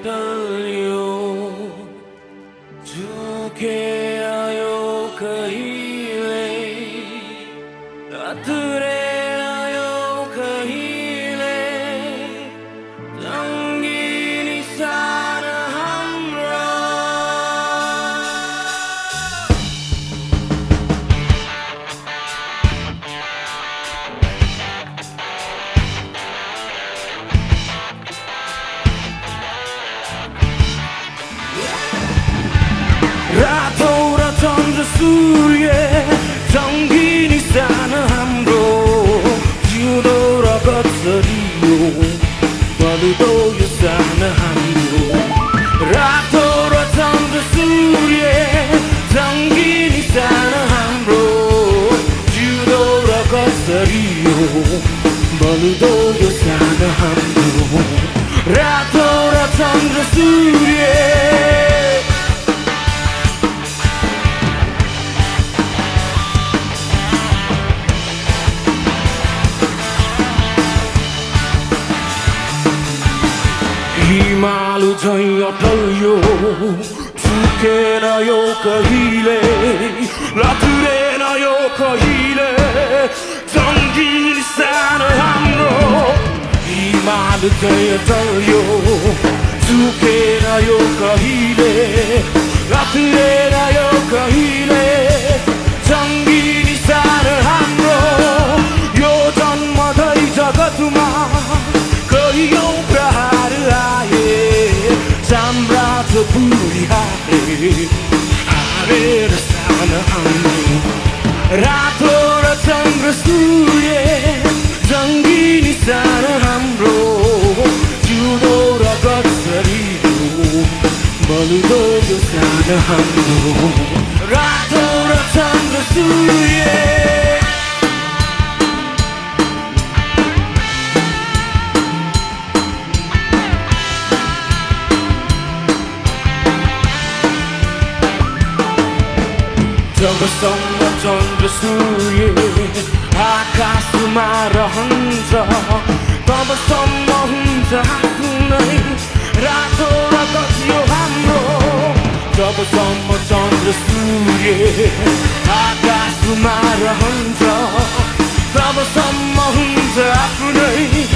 달려 주께 하여 그 일에 나들의 र कसरी हो बलिदो यो सान हाम्रो रातो र चन्द्र सूर्य हिमाल झैँ अटल्यो चुकेन यो कहिले? लथुरेन यो कहिले? झैँ अटल्यो चुकेन यो कहिले लथुरेन यो कहिले जङ्गिल सानो हाम्रो यो जन्मदै जगतमा कैयौँ प्रहार आए साम्राज्य पुरी बलुदो यो सान हाम्रो रातो र चन्द्र सूर्य जबसम्म चन्द्र सूर्य आकाशमा रहन्छ तबसम्म हुन्छ लागे आकाशमा रहन्छ तबसम्म हुन्छ आफ्नै